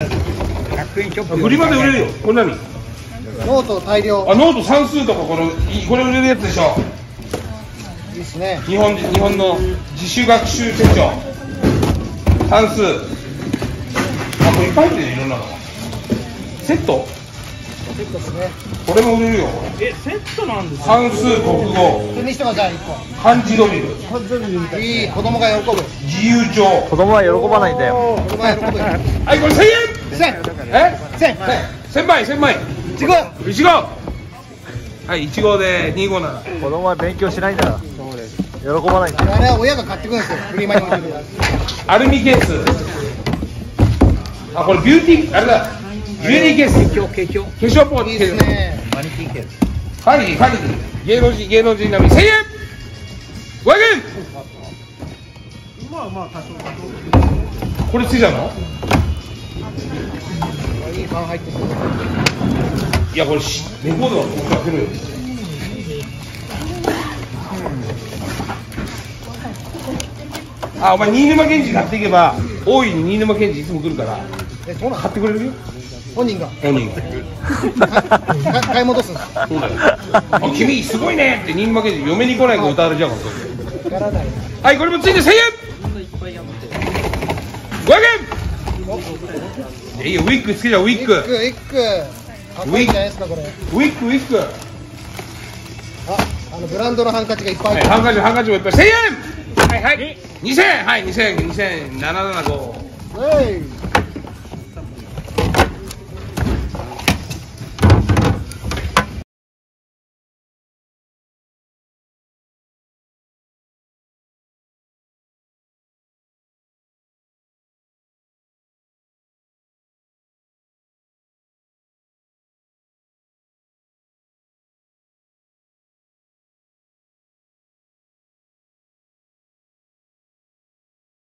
100円ショップフリマで売れるよ。これ何？ノート大量。あノート算数とかこのいこれ売れるやつでしょ。いいですね。日本日本の自主学習手帳算数。あこれいっぱい入ってるよいろんなの。セット？セットですね。これも売れるよ。これえセットなんですか？算数国語。それにしてもじゃあ1個。漢字ドリル。いい子供が喜ぶ。自由帳。子供は喜ばないんだよ。子供が喜ぶはいこれ1000円千え？千1000枚1000枚いちご1号。はい1号で257子供は勉強しないんだ。よ喜ばないんだ。よあれは親が買ってくるんですよ。フリマに置いてるアルミケース。あこれビューティーあれだ。ビューティーケース。化粧化粧化粧ポーいいですねマニキンケースファニーファニー。芸能人芸能人並み。1000円。500円。まあまあ多少多これついたの？いい缶入ってるいやこれしレコードはここかけるよあお前新沼源氏買っていけば大いに新沼源氏いつも来るからえそうなの買ってくれるよ。本人が。本人か買い戻すそうだよ。あ君すごいねって新沼源氏嫁に来ないから歌われちゃうからはいこれもついて1000円500円いいよウィッグつけちゃうウィッグウィッグウィッグウィッグウィッグああのブランドのハンカチがいっぱい。はい、ハンカチハンカチもいっぱい。1000円!はいはい。2000円はい2000円2000円775るはい